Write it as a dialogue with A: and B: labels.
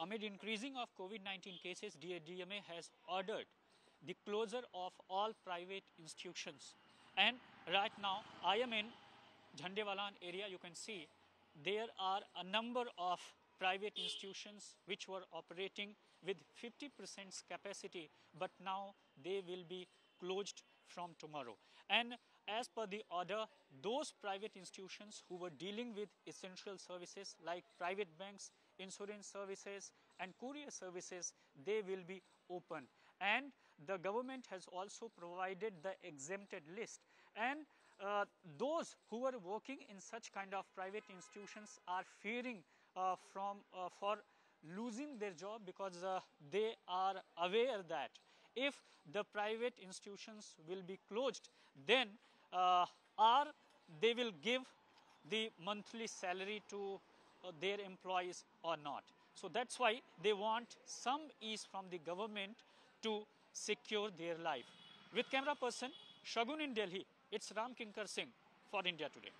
A: amid increasing of COVID-19 cases, DDMA has ordered the closure of all private institutions. And right now, I am in Jhandewalan area. You can see there are a number of private institutions which were operating with 50% capacity, but now they will be closed from tomorrow. And as per the order, those private institutions who were dealing with essential services like private banks, insurance services and courier services, they will be open. And the government has also provided the exempted list. And uh, those who are working in such kind of private institutions are fearing uh, from uh, for losing their job because uh, they are aware that if the private institutions will be closed then uh, they will give the monthly salary to uh, their employees or not. So that's why they want some ease from the government to secure their life. With camera person Shagun in Delhi, it's Ram Kinkar Singh for India Today.